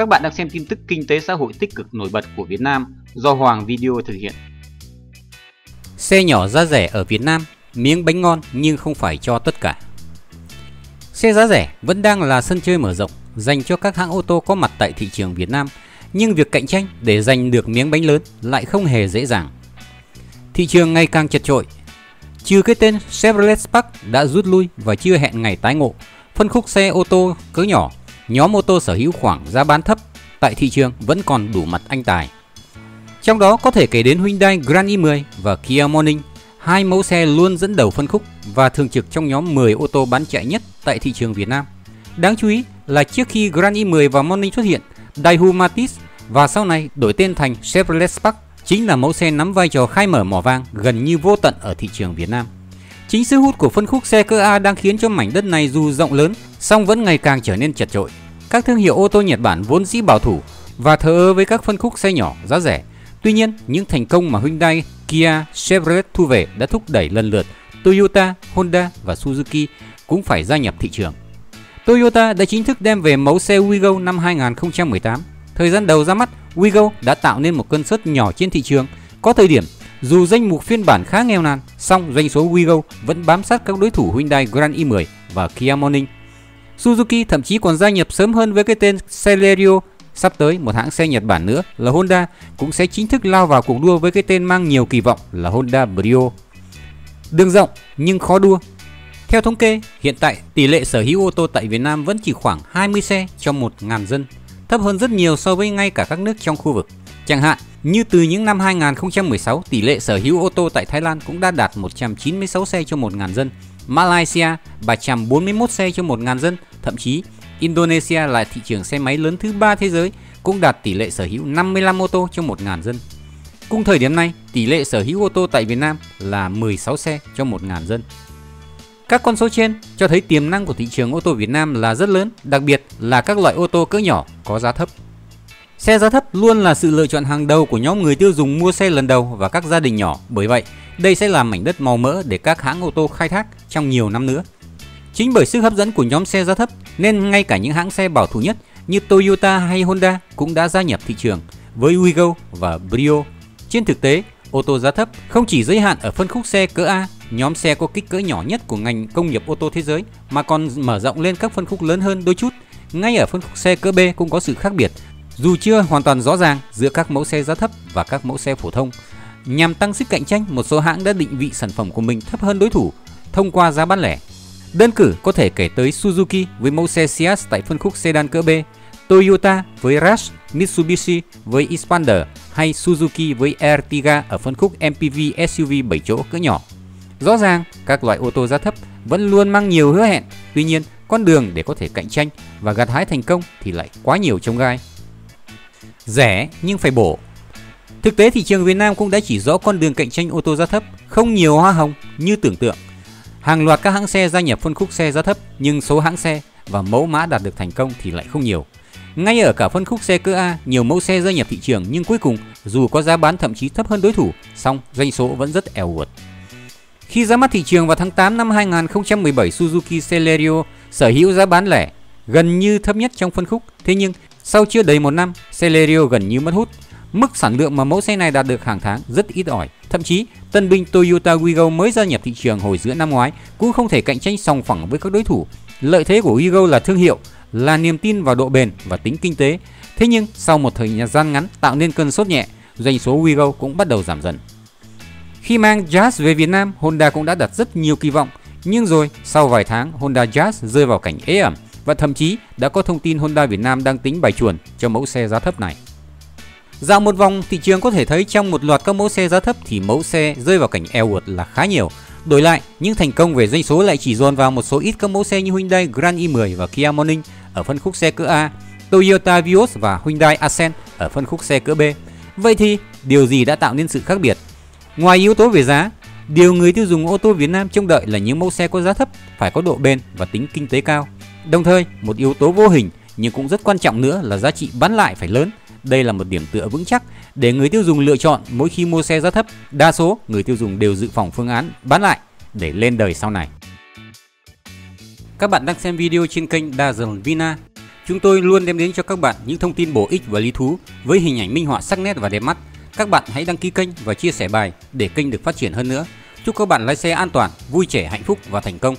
Các bạn đang xem tin tức kinh tế xã hội tích cực nổi bật của Việt Nam do Hoàng Video thực hiện. Xe nhỏ giá rẻ ở Việt Nam, miếng bánh ngon nhưng không phải cho tất cả. Xe giá rẻ vẫn đang là sân chơi mở rộng dành cho các hãng ô tô có mặt tại thị trường Việt Nam, nhưng việc cạnh tranh để giành được miếng bánh lớn lại không hề dễ dàng. Thị trường ngày càng chật chội. Trừ cái tên Chevrolet Spark đã rút lui và chưa hẹn ngày tái ngộ, phân khúc xe ô tô cỡ nhỏ nhóm ô tô sở hữu khoảng giá bán thấp tại thị trường vẫn còn đủ mặt anh tài. Trong đó có thể kể đến Hyundai Grand i10 và Kia Morning, hai mẫu xe luôn dẫn đầu phân khúc và thường trực trong nhóm 10 ô tô bán chạy nhất tại thị trường Việt Nam. Đáng chú ý là trước khi Grand i10 và Morning xuất hiện, Daewoo Matiz và sau này đổi tên thành Chevrolet Spark chính là mẫu xe nắm vai trò khai mở mỏ vàng gần như vô tận ở thị trường Việt Nam. Chính sức hút của phân khúc xe cơ A đang khiến cho mảnh đất này dù rộng lớn, song vẫn ngày càng trở nên chật chội. Các thương hiệu ô tô Nhật Bản vốn dĩ bảo thủ và thờ ơ với các phân khúc xe nhỏ giá rẻ. Tuy nhiên, những thành công mà Hyundai, Kia, Chevrolet thu về đã thúc đẩy lần lượt Toyota, Honda và Suzuki cũng phải gia nhập thị trường. Toyota đã chính thức đem về mẫu xe Wigo năm 2018. Thời gian đầu ra mắt, Wigo đã tạo nên một cơn sốt nhỏ trên thị trường. Có thời điểm, dù danh mục phiên bản khá nghèo nàn, song doanh số Wigo vẫn bám sát các đối thủ Hyundai Grand i10 và Kia Morning Suzuki thậm chí còn gia nhập sớm hơn với cái tên Celerio. Sắp tới, một hãng xe Nhật Bản nữa là Honda cũng sẽ chính thức lao vào cuộc đua với cái tên mang nhiều kỳ vọng là Honda Brio. Đường rộng nhưng khó đua. Theo thống kê, hiện tại tỷ lệ sở hữu ô tô tại Việt Nam vẫn chỉ khoảng 20 xe cho 1.000 dân, thấp hơn rất nhiều so với ngay cả các nước trong khu vực. Chẳng hạn, như từ những năm 2016, tỷ lệ sở hữu ô tô tại Thái Lan cũng đã đạt 196 xe cho 1.000 dân, Malaysia 341 xe cho 1.000 dân, thậm chí Indonesia là thị trường xe máy lớn thứ ba thế giới cũng đạt tỷ lệ sở hữu 55 ô tô cho 1.000 dân. Cùng thời điểm này, tỷ lệ sở hữu ô tô tại Việt Nam là 16 xe cho 1.000 dân. Các con số trên cho thấy tiềm năng của thị trường ô tô Việt Nam là rất lớn, đặc biệt là các loại ô tô cỡ nhỏ có giá thấp. Xe giá thấp luôn là sự lựa chọn hàng đầu của nhóm người tiêu dùng mua xe lần đầu và các gia đình nhỏ. Bởi vậy, đây sẽ là mảnh đất màu mỡ để các hãng ô tô khai thác trong nhiều năm nữa. Chính bởi sức hấp dẫn của nhóm xe giá thấp nên ngay cả những hãng xe bảo thủ nhất như Toyota hay Honda cũng đã gia nhập thị trường với Wigo và Brio. Trên thực tế, ô tô giá thấp không chỉ giới hạn ở phân khúc xe cỡ A, nhóm xe có kích cỡ nhỏ nhất của ngành công nghiệp ô tô thế giới mà còn mở rộng lên các phân khúc lớn hơn đôi chút. Ngay ở phân khúc xe cỡ B cũng có sự khác biệt dù chưa hoàn toàn rõ ràng giữa các mẫu xe giá thấp và các mẫu xe phổ thông. Nhằm tăng sức cạnh tranh, một số hãng đã định vị sản phẩm của mình thấp hơn đối thủ thông qua giá bán lẻ. Đơn cử có thể kể tới Suzuki với mẫu xe Ciaz tại phân khúc sedan cỡ B, Toyota với Rush, Mitsubishi với Expander hay Suzuki với Ertiga ở phân khúc MPV SUV 7 chỗ cỡ nhỏ. Rõ ràng, các loại ô tô giá thấp vẫn luôn mang nhiều hứa hẹn, tuy nhiên con đường để có thể cạnh tranh và gặt hái thành công thì lại quá nhiều trông gai rẻ nhưng phải bổ. Thực tế thị trường Việt Nam cũng đã chỉ rõ con đường cạnh tranh ô tô giá thấp, không nhiều hoa hồng như tưởng tượng. Hàng loạt các hãng xe gia nhập phân khúc xe giá thấp nhưng số hãng xe và mẫu mã đạt được thành công thì lại không nhiều. Ngay ở cả phân khúc xe cỡ A, nhiều mẫu xe gia nhập thị trường nhưng cuối cùng dù có giá bán thậm chí thấp hơn đối thủ, song doanh số vẫn rất eo uột. Khi ra mắt thị trường vào tháng 8 năm 2017, Suzuki Celerio sở hữu giá bán lẻ gần như thấp nhất trong phân khúc, thế nhưng sau chưa đầy một năm, Celerio gần như mất hút. Mức sản lượng mà mẫu xe này đạt được hàng tháng rất ít ỏi. Thậm chí, tân binh Toyota Wigo mới gia nhập thị trường hồi giữa năm ngoái cũng không thể cạnh tranh song phẳng với các đối thủ. Lợi thế của Wigo là thương hiệu, là niềm tin vào độ bền và tính kinh tế. Thế nhưng, sau một thời gian ngắn tạo nên cơn sốt nhẹ, doanh số Wigo cũng bắt đầu giảm dần. Khi mang Jazz về Việt Nam, Honda cũng đã đặt rất nhiều kỳ vọng. Nhưng rồi, sau vài tháng, Honda Jazz rơi vào cảnh ế ẩm và thậm chí đã có thông tin Honda Việt Nam đang tính bài chuồn cho mẫu xe giá thấp này. Dạo một vòng, thị trường có thể thấy trong một loạt các mẫu xe giá thấp thì mẫu xe rơi vào cảnh eo uột là khá nhiều. Đổi lại, những thành công về doanh số lại chỉ dồn vào một số ít các mẫu xe như Hyundai Grand i10 và Kia Morning ở phân khúc xe cỡ A, Toyota Vios và Hyundai Accent ở phân khúc xe cỡ B. Vậy thì, điều gì đã tạo nên sự khác biệt? Ngoài yếu tố về giá, điều người tiêu dùng ô tô Việt Nam trông đợi là những mẫu xe có giá thấp phải có độ bền và tính kinh tế cao. Đồng thời, một yếu tố vô hình nhưng cũng rất quan trọng nữa là giá trị bán lại phải lớn. Đây là một điểm tựa vững chắc để người tiêu dùng lựa chọn mỗi khi mua xe giá thấp. Đa số người tiêu dùng đều dự phòng phương án bán lại để lên đời sau này. Các bạn đang xem video trên kênh Dazzle Vina. Chúng tôi luôn đem đến cho các bạn những thông tin bổ ích và lý thú với hình ảnh minh họa sắc nét và đẹp mắt. Các bạn hãy đăng ký kênh và chia sẻ bài để kênh được phát triển hơn nữa. Chúc các bạn lái xe an toàn, vui trẻ, hạnh phúc và thành công.